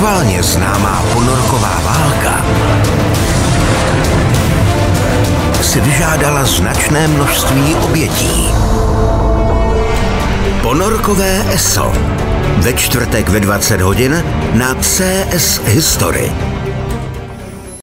schválně známá ponorková válka si vyžádala značné množství obětí. Ponorkové ESO ve čtvrtek ve 20 hodin na CS History.